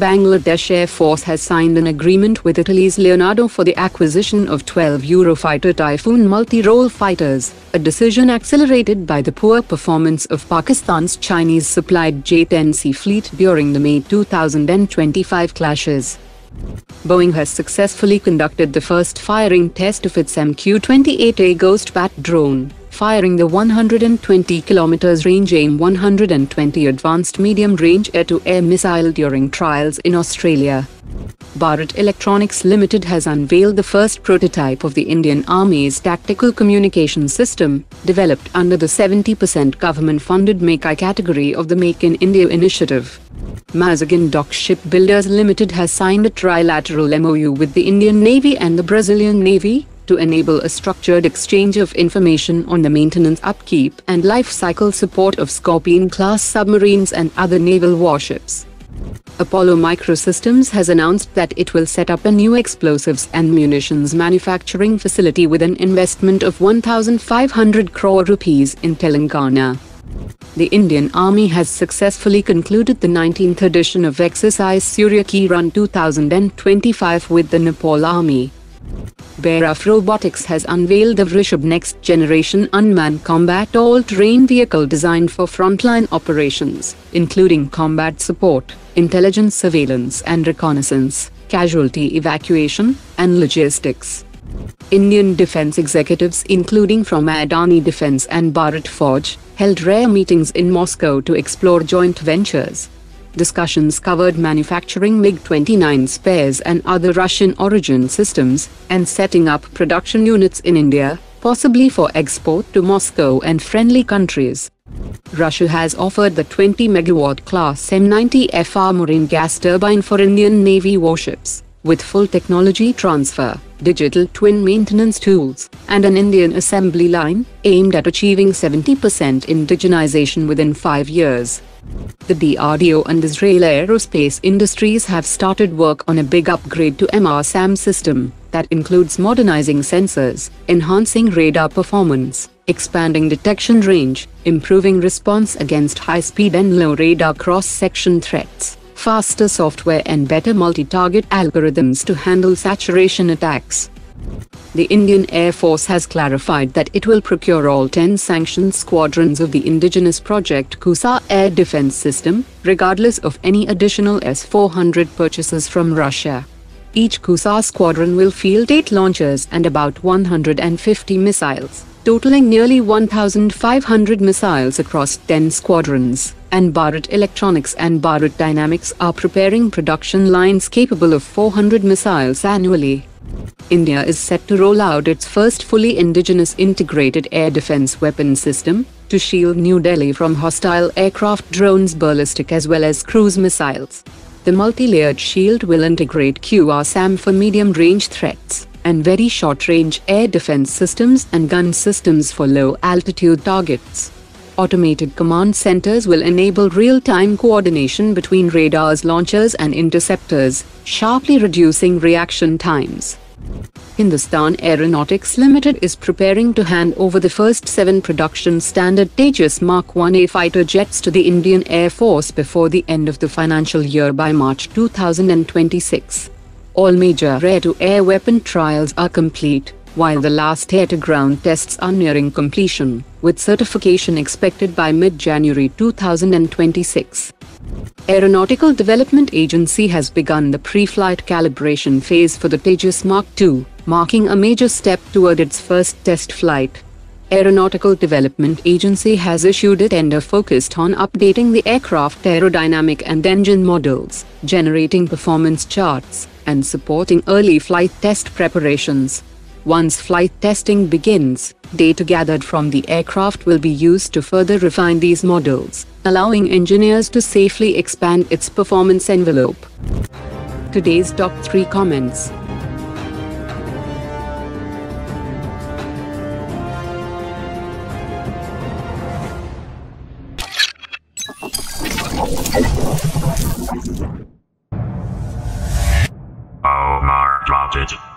Bangladesh Air Force has signed an agreement with Italy's Leonardo for the acquisition of 12 Eurofighter Typhoon multi-role fighters, a decision accelerated by the poor performance of Pakistan's Chinese-supplied J-10C fleet during the May 2025 clashes. Boeing has successfully conducted the first firing test of its MQ-28A Ghost Bat drone firing the 120 km range AIM-120 Advanced Medium Range Air-to-Air missile during trials in Australia. Bharat Electronics Limited has unveiled the first prototype of the Indian Army's tactical communication system, developed under the 70% government-funded Make I category of the Make in India initiative. Mazagon Dock Shipbuilders Limited has signed a trilateral MOU with the Indian Navy and the Brazilian Navy, to enable a structured exchange of information on the maintenance upkeep and life cycle support of Scorpene-class submarines and other naval warships. Apollo Microsystems has announced that it will set up a new explosives and munitions manufacturing facility with an investment of 1,500 crore rupees in Telangana. The Indian Army has successfully concluded the 19th edition of exercise Surya Kiran 2025 with the Nepal Army. Bhairav Robotics has unveiled the Vrishabh next generation unmanned combat all-terrain vehicle designed for frontline operations, including combat support, intelligence surveillance and reconnaissance, casualty evacuation, and logistics. Indian defense executives including from Adani Defense and Bharat Forge, held rare meetings in Moscow to explore joint ventures. Discussions covered manufacturing MiG-29 spares and other Russian-origin systems, and setting up production units in India, possibly for export to Moscow and friendly countries. Russia has offered the 20 megawatt class M90FR marine gas turbine for Indian Navy warships, with full technology transfer, digital twin maintenance tools, and an Indian assembly line, aimed at achieving 70% indigenization within five years. The DRDO and Israel Aerospace Industries have started work on a big upgrade to MRSAM system that includes modernizing sensors, enhancing radar performance, expanding detection range, improving response against high-speed and low radar cross-section threats, faster software and better multi-target algorithms to handle saturation attacks. The Indian Air Force has clarified that it will procure all 10 sanctioned squadrons of the indigenous Project Kusha air defense system, regardless of any additional S-400 purchases from Russia. Each Kusha squadron will field 8 launchers and about 150 missiles, totaling nearly 1,500 missiles across 10 squadrons, and Bharat Electronics and Bharat Dynamics are preparing production lines capable of 400 missiles annually. India is set to roll out its first fully indigenous integrated air defense weapon system to shield New Delhi from hostile aircraft drones ballistic as well as cruise missiles. The multi-layered shield will integrate QRSAM for medium-range threats and very short-range air defense systems and gun systems for low-altitude targets. Automated command centers will enable real-time coordination between radars launchers and interceptors, sharply reducing reaction times. Hindustan Aeronautics Limited is preparing to hand over the first seven production standard Tejas Mark 1A fighter jets to the Indian Air Force before the end of the financial year by March 2026. All major air-to-air weapon trials are complete, while the last air-to-ground tests are nearing completion, with certification expected by mid-January 2026. Aeronautical Development Agency has begun the pre-flight calibration phase for the Tejas Mark II, marking a major step toward its first test flight. Aeronautical Development Agency has issued a tender focused on updating the aircraft aerodynamic and engine models, generating performance charts, and supporting early flight test preparations. Once flight testing begins, data gathered from the aircraft will be used to further refine these models, allowing engineers to safely expand its performance envelope. Today's top 3 comments. Omar dropped it.